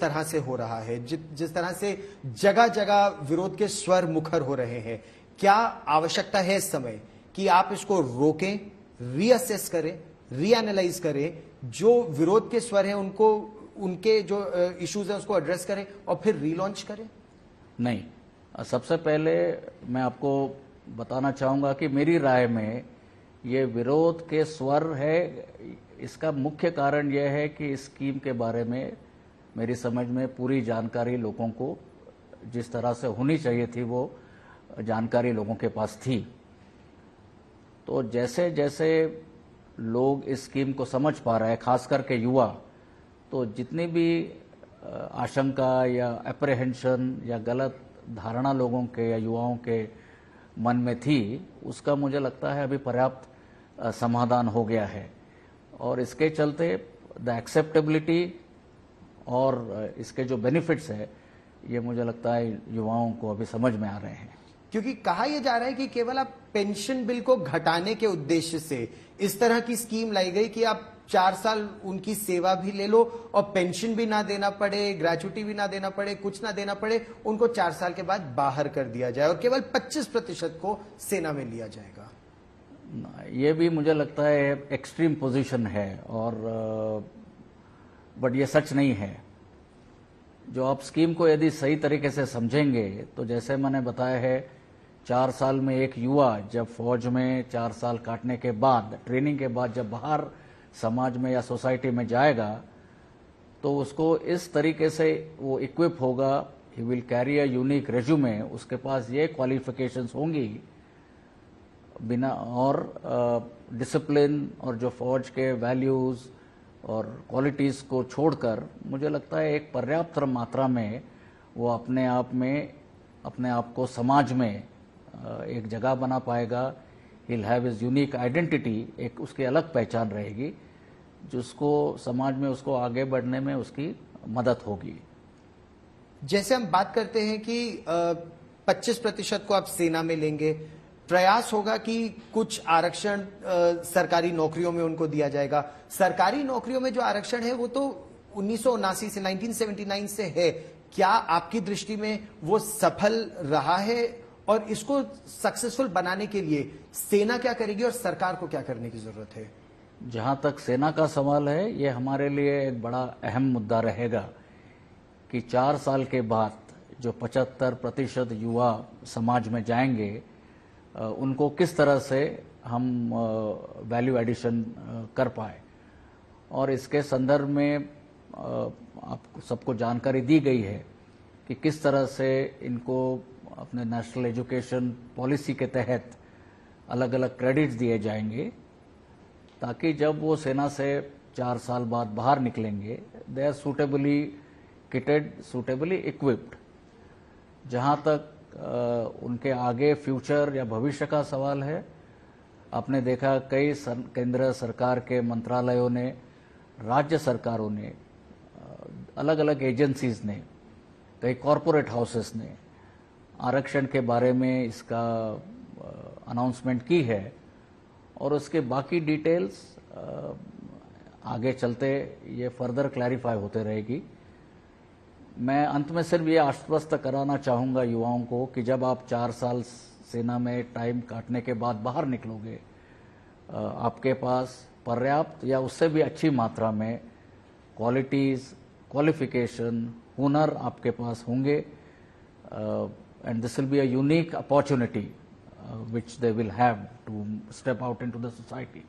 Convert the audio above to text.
तरह से हो रहा है जि, जिस तरह से जगह जगह विरोध के स्वर मुखर हो रहे हैं क्या आवश्यकता है इस समय कि आप इसको रोकें रीअसेस करें रीएनालाइज करें जो विरोध के स्वर हैं उनको उनके जो इश्यूज़ हैं उसको एड्रेस करें और फिर रीलॉन्च करें? नहीं। सबसे पहले मैं आपको बताना चाहूँगा कि मेरी राय में ये विरोध के स्वर है इसका मुख्य कारण यह है कि इस स्कीम के बारे में मेरी समझ में पूरी जानकारी लोगों को जिस तरह से होनी चाहिए थी, वो जानकारी लोगों के पास थी। तो जैसे जैसे लोग इस स्कीम को समझ पा रहे हैं, खास करके युवा तो जितनी भी आशंका या अप्रहेंशन या गलत धारणा लोगों के या युवाओं के मन में थी, उसका मुझे लगता है अभी पर्याप्त समाधान हो गया है। और इसके चलते द एक्सेप्टेबिलिटी और इसके जो बेनिफिट्स है ये मुझे लगता है युवाओं को अभी समझ में आ रहे हैं। क्योंकि कहा यह जा रहा है कि केवल आप पेंशन बिल को घटाने के उद्देश्य से इस तरह की स्कीम लाई गई कि आप चार साल उनकी सेवा भी ले लो और पेंशन भी ना देना पड़े ग्रेचुटी भी ना देना पड़े कुछ ना देना पड़े उनको चार साल के बाद बाहर कर दिया जाए और केवल 25 प्रतिशत को सेना में लिया जाएगा। ये भी मुझे लगता है एक्सट्रीम पोजीशन है और बट ये सच नहीं है। जो आप स्कीम को यदि सही तरीके से समझेंगे तो जैसे मैंने बताया है, चार साल में एक युवा जब फौज में चार साल काटने के बाद, ट्रेनिंग के बाद जब बाहर समाज में या सोसाइटी में जाएगा तो उसको इस तरीके से वो इक्विप होगा। He will carry a unique resume उसके पास ये क्वालिफिकेशंस होंगी। बिना और डिसिप्लिन और जो फौज के वैल्यूज़ और क्वालिटीज़ को छोड़कर मुझे लगता है एक पर्याप्त मात्रा में वो अपने आप में, अपने आप को समाज में एक जगह बना पाएगा। He'll have his unique identity एक उसकी अलग पहचान रहेगी, जिसको समाज में, उसको आगे बढ़ने में उसकी मदद होगी। जैसे हम बात करते हैं कि 25 प्रतिशत को आप सेना में लेंगे प्रयास होगा कि कुछ आरक्षण सरकारी नौकरियों में उनको दिया जाएगा। सरकारी नौकरियों में जो आरक्षण है, वो तो उन्नीस से 1979 से है। क्या आपकी दृष्टि में वो सफल रहा है? और इसको सक्सेसफुल बनाने के लिए सेना क्या करेगी और सरकार को क्या करने की ज़रूरत है? जहाँ तक सेना का सवाल है, ये हमारे लिए एक बड़ा अहम मुद्दा रहेगा कि चार साल के बाद जो 75 प्रतिशत युवा समाज में जाएँगे उनको किस तरह से हम वैल्यू एडिशन कर पाए। और इसके संदर्भ में आप सबको जानकारी दी गई है कि किस तरह से इनको अपने नेशनल एजुकेशन पॉलिसी के तहत अलग अलग क्रेडिट्स दिए जाएँगे, ताकि जब वो सेना से चार साल बाद बाहर निकलेंगे they are suitably kitted suitably equipped जहाँ तक उनके आगे फ्यूचर या भविष्य का सवाल है। आपने देखा कई केंद्र सरकार के मंत्रालयों ने, राज्य सरकारों ने अलग अलग एजेंसीज ने, कई कॉरपोरेट हाउसेस ने आरक्षण के बारे में इसका अनाउंसमेंट की है और उसके बाकी डिटेल्स आगे चलते ये फर्दर क्लैरिफाई होते रहेगी। मैं अंत में सिर्फ़ ये आश्वस्त कराना चाहूँगा युवाओं को कि जब आप चार साल सेना में टाइम काटने के बाद बाहर निकलोगे आपके पास पर्याप्त या उससे भी अच्छी मात्रा में क्वालिटीज़ क्वालिफिकेशन हुनर आपके पास होंगे and this will be a unique opportunity which they will have to step out into the society.